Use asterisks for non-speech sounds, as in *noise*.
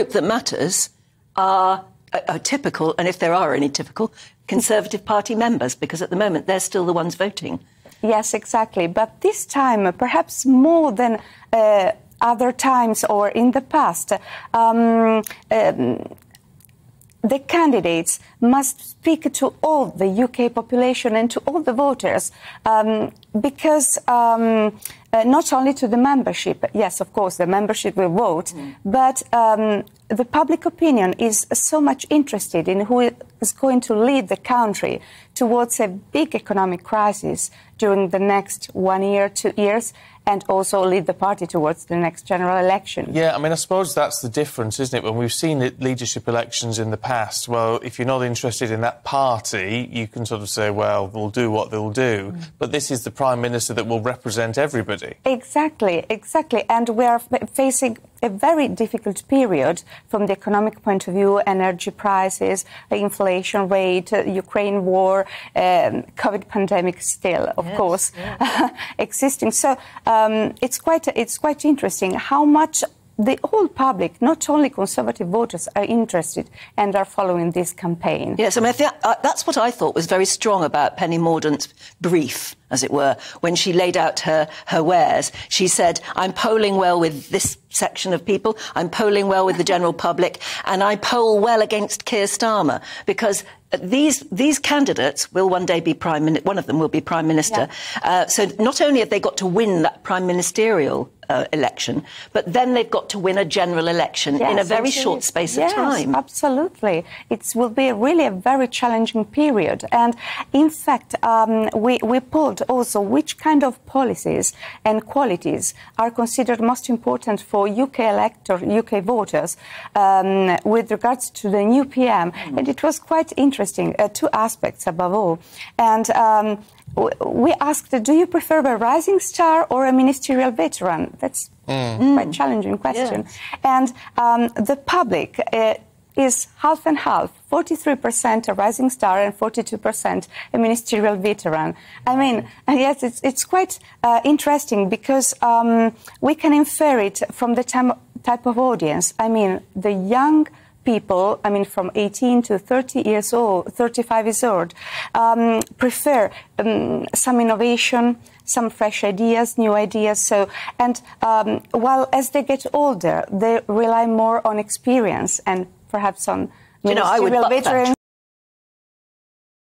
group that matters are, are typical, and if there are any typical, Conservative Party members, because at the moment they're still the ones voting. Yes, exactly. But this time, perhaps more than uh, other times or in the past, um, um, the candidates must speak to all the UK population and to all the voters um, because um, uh, not only to the membership, yes, of course, the membership will vote, mm. but um, the public opinion is so much interested in who is going to lead the country towards a big economic crisis during the next one year, two years, and also lead the party towards the next general election. Yeah, I mean, I suppose that's the difference, isn't it? When we've seen leadership elections in the past, well, if you're not interested in that party, you can sort of say, well, they'll do what they'll do. Mm. But this is the Prime Minister that will represent everybody. Exactly, exactly. And we are facing a very difficult period from the economic point of view, energy prices, inflation rate, uh, Ukraine war, um, COVID pandemic still, of yes, course, yes. *laughs* existing. So um, it's quite it's quite interesting how much the whole public, not only conservative voters, are interested and are following this campaign. Yes, I mean, I uh, that's what I thought was very strong about Penny Mordaunt's brief, as it were, when she laid out her, her wares. She said, I'm polling well with this section of people, I'm polling well with the general *laughs* public, and I poll well against Keir Starmer, because these these candidates will one day be prime minister. One of them will be prime minister. Yeah. Uh, so not only have they got to win that prime ministerial uh, election, but then they've got to win a general election yes, in a very short space yes, of time. Absolutely, it will be really a very challenging period. And in fact, um, we we pulled also which kind of policies and qualities are considered most important for UK electors, UK voters, um, with regards to the new PM. Mm. And it was quite interesting. Uh, two aspects above all, and. Um, we asked, do you prefer a rising star or a ministerial veteran? That's mm. quite a challenging question. And um, the public uh, is half and half 43% a rising star and 42% a ministerial veteran. I mean, *laughs* yes, it's, it's quite uh, interesting because um, we can infer it from the type of audience. I mean, the young people, I mean, from 18 to 30 years old, 35 years old, um, prefer um, some innovation, some fresh ideas, new ideas. So, and um, while as they get older, they rely more on experience and perhaps on you know, I would